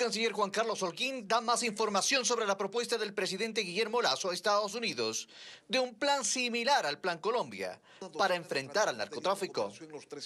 Canciller Juan Carlos Holguín da más información sobre la propuesta del presidente Guillermo Lazo a Estados Unidos de un plan similar al Plan Colombia para enfrentar al narcotráfico.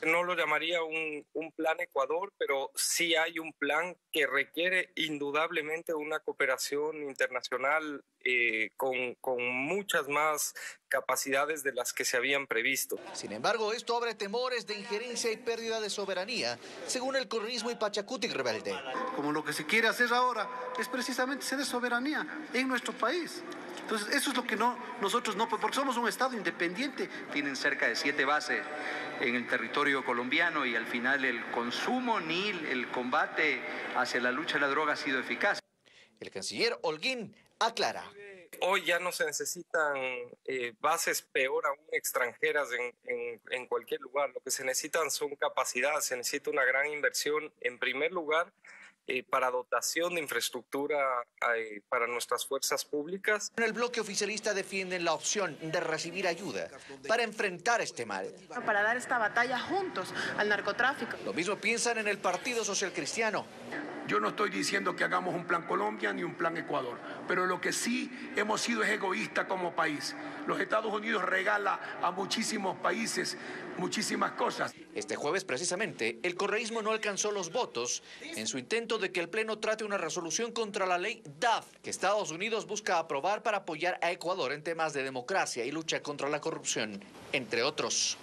No lo llamaría un, plan Ecuador, pero sí hay un plan que requiere indudablemente una cooperación internacional eh, con, muchas más capacidades de las que se habían previsto. Sin embargo, esto abre temores de injerencia y pérdida de soberanía, según el correísmo y Pachacuti rebelde. Como lo que se quiere hacer ahora es precisamente ceder soberanía en nuestro país. Entonces, eso es lo que no, nosotros no, porque somos un Estado independiente. Tienen cerca de siete bases en el territorio colombiano y al final el consumo ni el combate hacia la lucha de la droga ha sido eficaz. El canciller Holguín aclara. Hoy ya no se necesitan eh, bases peor aún extranjeras en, en, en, cualquier lugar. Lo que se necesitan son capacidades, se necesita una gran inversión en primer lugar eh, para dotación de infraestructura eh, para nuestras fuerzas públicas. En el bloque oficialista defienden la opción de recibir ayuda para enfrentar este mal. Para dar esta batalla juntos al narcotráfico. Lo mismo piensan en el Partido Social Cristiano. Yo no estoy diciendo que hagamos un plan Colombia ni un plan Ecuador, pero lo que sí hemos sido es egoísta como país. Los Estados Unidos regala a muchísimos países muchísimas cosas. Este jueves precisamente el correísmo no alcanzó los votos en su intento de que el Pleno trate una resolución contra la ley DAF que Estados Unidos busca aprobar para apoyar a Ecuador en temas de democracia y lucha contra la corrupción, entre otros.